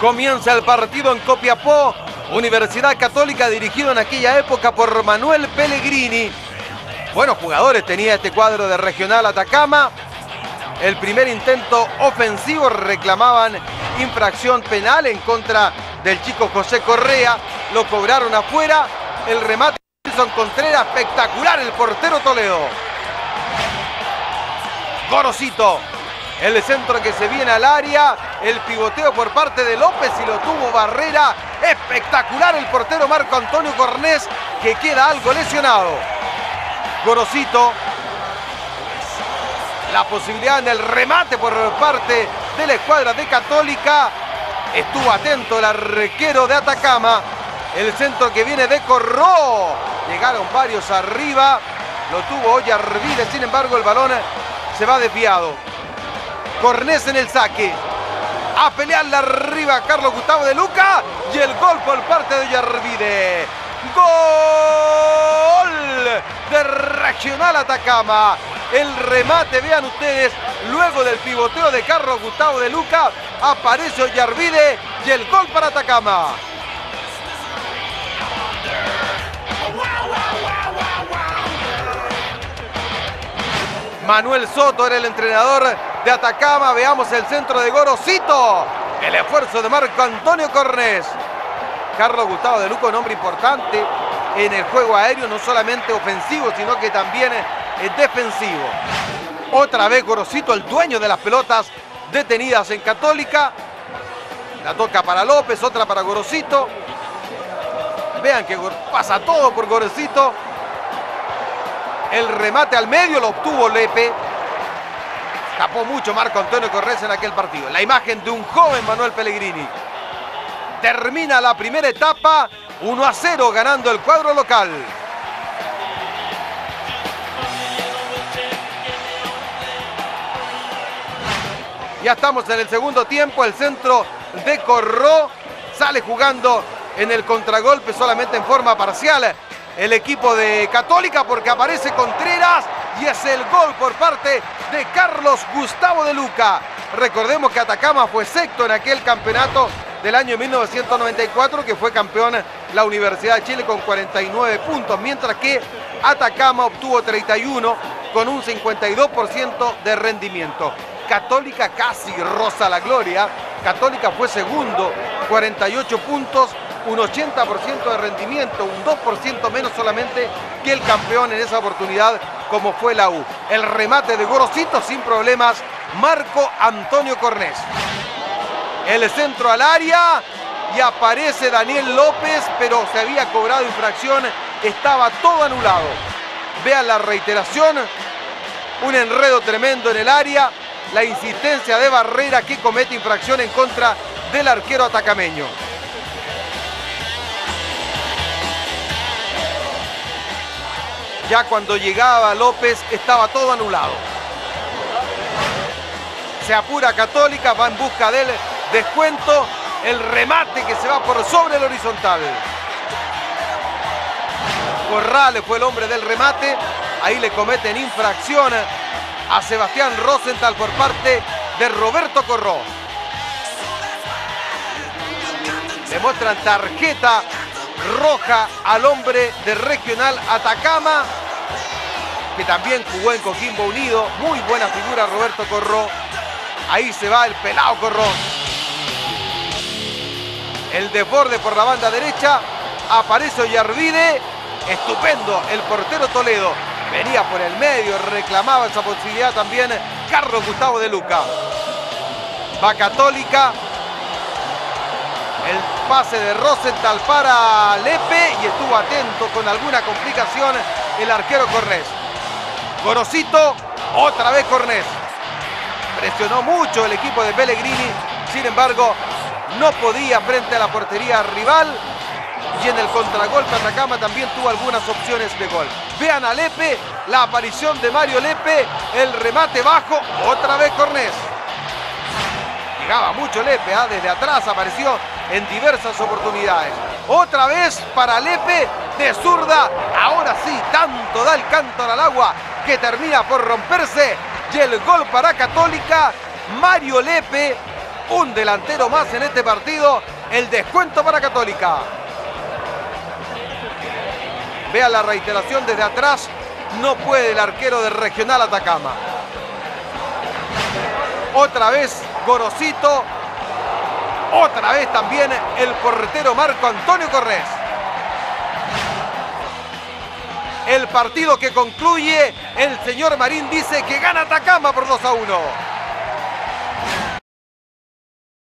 Comienza el partido en Copiapó, Universidad Católica dirigido en aquella época por Manuel Pellegrini. Buenos jugadores tenía este cuadro de Regional Atacama. El primer intento ofensivo reclamaban infracción penal en contra del chico José Correa. Lo cobraron afuera. El remate de Wilson Contreras, espectacular el portero Toledo. Gorosito el centro que se viene al área, el pivoteo por parte de López y lo tuvo Barrera. Espectacular el portero Marco Antonio Cornés que queda algo lesionado. Gorosito. La posibilidad en el remate por parte de la escuadra de Católica. Estuvo atento el arquero de Atacama. El centro que viene de Corró. Llegaron varios arriba. Lo tuvo hoy Arvide, sin embargo el balón se va desviado. Cornés en el saque. A pelearla arriba Carlos Gustavo de Luca. Y el gol por parte de Yarvide. Gol de Regional Atacama. El remate, vean ustedes, luego del pivoteo de Carlos Gustavo de Luca, aparece Ollarvide y el gol para Atacama. Manuel Soto era el entrenador de Atacama. Veamos el centro de Gorosito. El esfuerzo de Marco Antonio Cornés. Carlos Gustavo de Luco, nombre importante en el juego aéreo, no solamente ofensivo, sino que también es defensivo. Otra vez Gorosito, el dueño de las pelotas detenidas en Católica. La toca para López, otra para Gorosito. Vean que pasa todo por Gorosito. El remate al medio lo obtuvo Lepe. Tapó mucho Marco Antonio Corres en aquel partido. La imagen de un joven Manuel Pellegrini. Termina la primera etapa 1 a 0 ganando el cuadro local. Ya estamos en el segundo tiempo. El centro de Corró sale jugando en el contragolpe solamente en forma parcial el equipo de Católica porque aparece Contreras y es el gol por parte de Carlos Gustavo de Luca. Recordemos que Atacama fue sexto en aquel campeonato del año 1994 que fue campeón la Universidad de Chile con 49 puntos, mientras que Atacama obtuvo 31 con un 52% de rendimiento. Católica casi rosa la gloria. Católica fue segundo, 48 puntos, un 80% de rendimiento, un 2% menos solamente que el campeón en esa oportunidad como fue la U. El remate de Gorosito sin problemas, Marco Antonio Cornés. El centro al área y aparece Daniel López, pero se había cobrado infracción, estaba todo anulado. Vean la reiteración, un enredo tremendo en el área, la insistencia de Barrera que comete infracción en contra del arquero atacameño. Ya cuando llegaba López estaba todo anulado. Se apura Católica, va en busca del descuento. El remate que se va por sobre el horizontal. Corrales fue el hombre del remate. Ahí le cometen infracción a Sebastián Rosenthal por parte de Roberto Corró. Le muestran tarjeta roja al hombre de Regional Atacama, que también jugó en Coquimbo Unido. Muy buena figura Roberto Corró. Ahí se va el pelado Corró. El desborde por la banda derecha. Aparece Ollarvide. Estupendo el portero Toledo. Venía por el medio, reclamaba esa posibilidad también Carlos Gustavo de Luca. Va Católica, el pase de Rosenthal para Lepe y estuvo atento con alguna complicación el arquero Cornés. Gorosito, otra vez Cornés. Presionó mucho el equipo de Pellegrini, sin embargo, no podía frente a la portería rival y en el contragolpe Atacama también tuvo algunas opciones de gol. Vean a Lepe, la aparición de Mario Lepe, el remate bajo, otra vez Cornés. Llegaba mucho Lepe, ¿ah? desde atrás apareció en diversas oportunidades. Otra vez para Lepe de zurda. Ahora sí, tanto da el canto al agua que termina por romperse. Y el gol para Católica. Mario Lepe Un delantero más en este partido. El descuento para Católica. Vea la reiteración desde atrás. No puede el arquero del Regional Atacama. Otra vez Gorosito. Otra vez también el portero Marco Antonio Cortés. El partido que concluye, el señor Marín dice que gana Atacama por 2 a 1.